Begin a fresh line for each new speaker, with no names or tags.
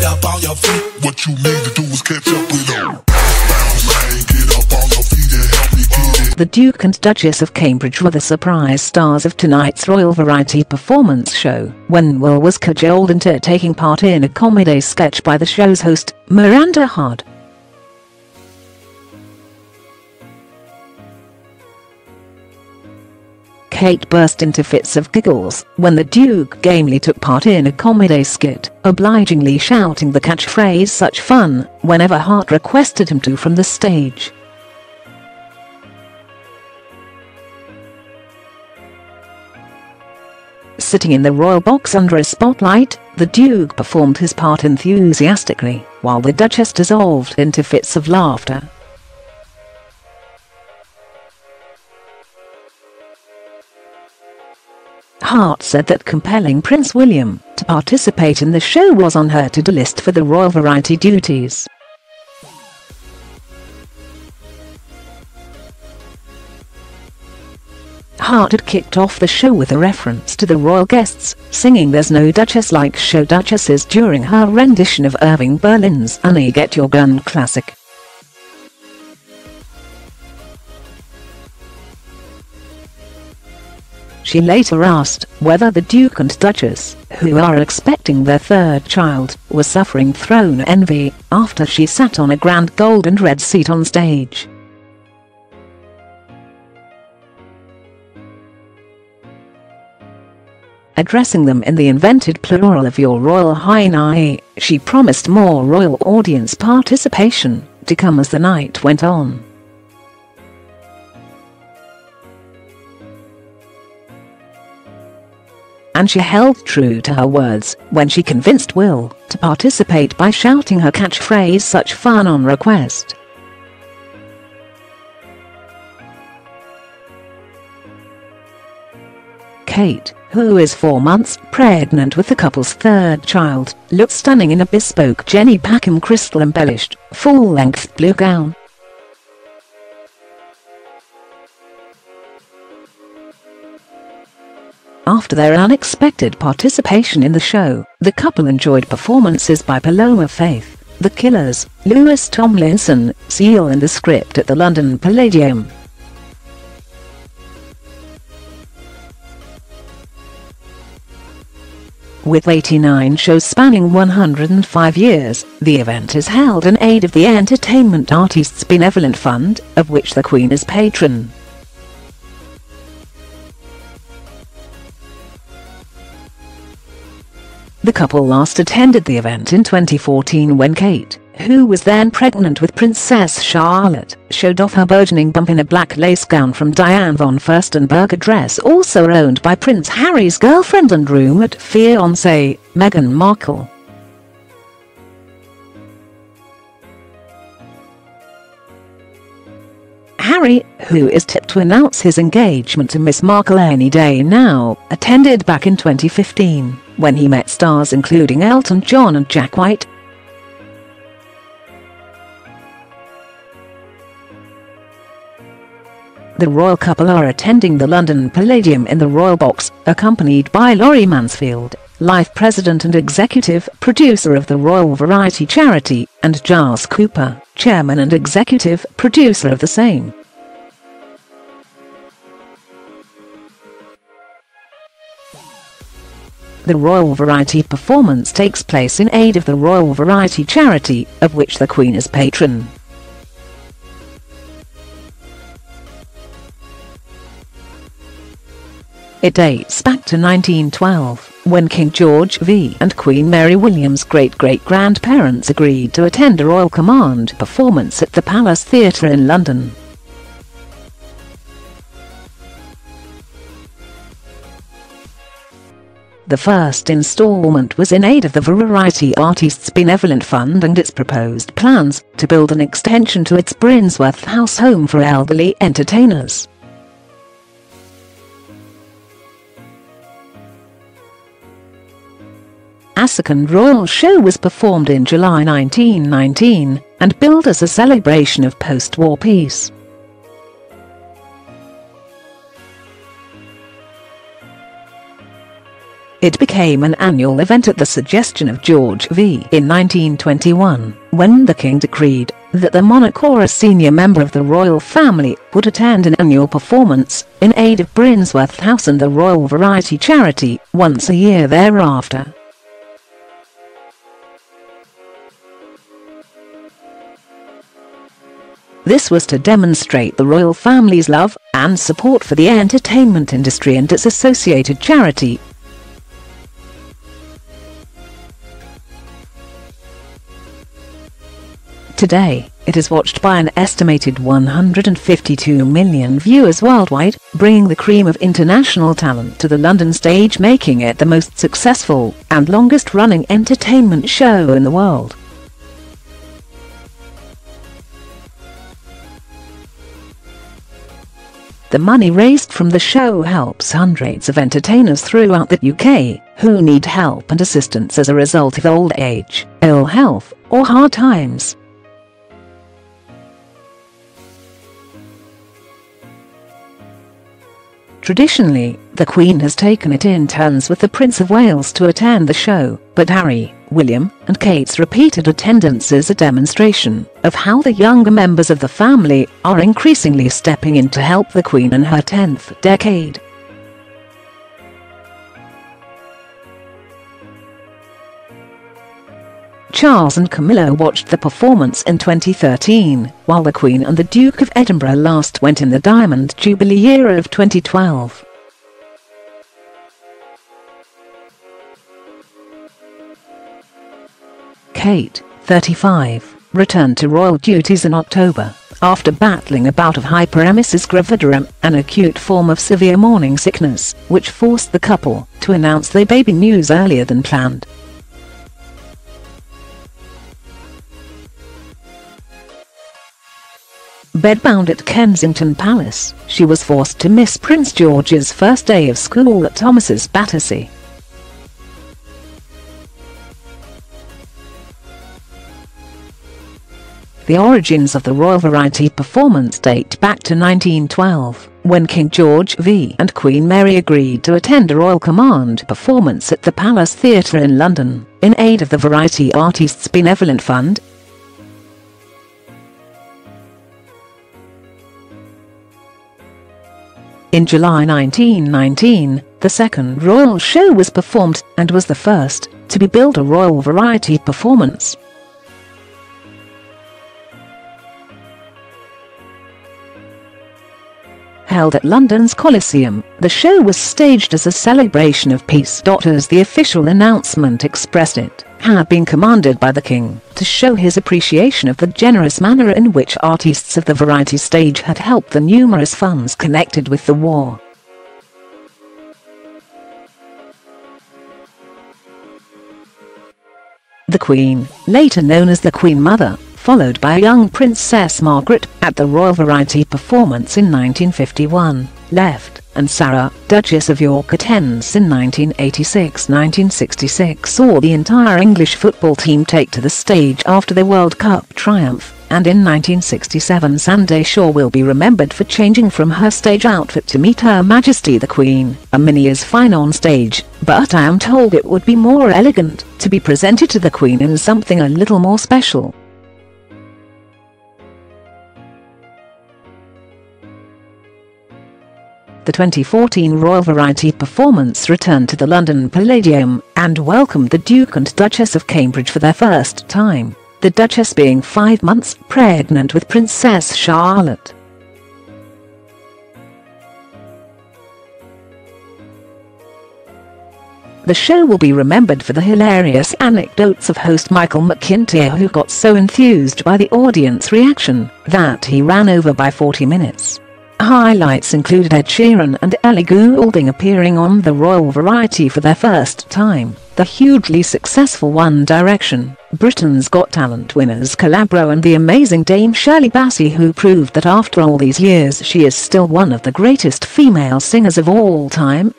get up on your feet. What you need to do is catch up with it.
The Duke and Duchess of Cambridge were the surprise stars of tonight's Royal Variety Performance show, when Will was cajoled into taking part in a comedy sketch by the show's host, Miranda Hart. Kate burst into fits of giggles when the Duke gamely took part in a comedy skit, obligingly shouting the catchphrase such fun whenever Hart requested him to from the stage. Sitting in the royal box under a spotlight, the Duke performed his part enthusiastically, while the Duchess dissolved into fits of laughter. Hart said that compelling Prince William to participate in the show was on her to-do list for the royal variety duties. Hart had kicked off the show with a reference to the royal guests, singing There's No Duchess Like Show Duchesses during her rendition of Irving Berlin's Annie Get Your Gun classic. She later asked whether the Duke and Duchess, who are expecting their third child, were suffering throne envy after she sat on a grand gold and red seat on stage. Addressing them in the invented plural of Your Royal Highness, she promised more royal audience participation to come as the night went on. And she held true to her words when she convinced Will to participate by shouting her catchphrase such fun on request. Kate, who is four months pregnant with the couple's third child, looks stunning in a bespoke Jenny Packham crystal embellished, full-length blue gown. After their unexpected participation in the show, the couple enjoyed performances by Paloma Faith, The Killers, Louis Tomlinson, Seal and the script at the London Palladium. With 89 shows spanning 105 years, the event is held in aid of the Entertainment Artists Benevolent Fund, of which the Queen is patron. The couple last attended the event in 2014 when Kate, who was then pregnant with Princess Charlotte, showed off her burgeoning bump in a black lace gown from Diane von Furstenberg a dress also owned by Prince Harry's girlfriend and rumoured fiancée, Meghan Markle. Harry, who is tipped to announce his engagement to Miss Markle any day now, attended back in 2015 when he met stars including Elton John and Jack White. The royal couple are attending the London Palladium in the Royal Box, accompanied by Laurie Mansfield, life president and executive producer of the Royal Variety Charity, and Giles Cooper, chairman and executive producer of the same. The Royal Variety performance takes place in aid of the Royal Variety Charity, of which the Queen is patron. It dates back to 1912, when King George V and Queen Mary William's great-great-grandparents agreed to attend a Royal Command performance at the Palace Theatre in London. The first installment was in aid of the Variety Artists Benevolent Fund and its proposed plans to build an extension to its Brinsworth House home for elderly entertainers. A royal show was performed in July 1919 and billed as a celebration of post-war peace. It became an annual event at the suggestion of George V. in 1921, when the king decreed that the monarch or a senior member of the royal family would attend an annual performance in aid of Brinsworth House and the Royal Variety Charity once a year thereafter. This was to demonstrate the royal family's love and support for the entertainment industry and its associated charity. Today, it is watched by an estimated 152 million viewers worldwide, bringing the cream of international talent to the London stage making it the most successful and longest-running entertainment show in the world. The money raised from the show helps hundreds of entertainers throughout the UK who need help and assistance as a result of old age, ill health, or hard times. Traditionally, the Queen has taken it in turns with the Prince of Wales to attend the show, but Harry, William, and Kate's repeated attendance is a demonstration of how the younger members of the family are increasingly stepping in to help the Queen in her 10th decade. Charles and Camilla watched the performance in 2013, while the Queen and the Duke of Edinburgh last went in the Diamond Jubilee year of 2012. Kate, 35, returned to royal duties in October, after battling a bout of hyperemesis gravidarum, an acute form of severe morning sickness, which forced the couple to announce their baby news earlier than planned. Bedbound at Kensington Palace, she was forced to miss Prince George's first day of school at Thomas's Battersea. The origins of the Royal Variety performance date back to 1912, when King George V and Queen Mary agreed to attend a Royal Command performance at the Palace Theatre in London, in aid of the Variety Artists Benevolent Fund In July 1919, the second royal show was performed and was the first to be billed a royal variety performance. Held at London's Coliseum, the show was staged as a celebration of peace. As the official announcement expressed it had been commanded by the king to show his appreciation of the generous manner in which artists of the variety stage had helped the numerous funds connected with the war. The Queen, later known as the Queen Mother, followed by young Princess Margaret at the Royal Variety performance in 1951, left and Sarah, Duchess of York attends in 1986-1966 saw the entire English football team take to the stage after the World Cup triumph, and in 1967 Sandie Shaw will be remembered for changing from her stage outfit to meet Her Majesty the Queen. A mini is fine on stage, but I am told it would be more elegant to be presented to the Queen in something a little more special. The 2014 Royal Variety performance returned to the London Palladium and welcomed the Duke and Duchess of Cambridge for their first time, the Duchess being five months pregnant with Princess Charlotte. The show will be remembered for the hilarious anecdotes of host Michael McIntyre who got so enthused by the audience reaction that he ran over by 40 minutes. Highlights included Ed Sheeran and Ellie Goulding appearing on the Royal Variety for their first time, the hugely successful One Direction, Britain's Got Talent winners Collabro and the amazing Dame Shirley Bassey who proved that after all these years she is still one of the greatest female singers of all time,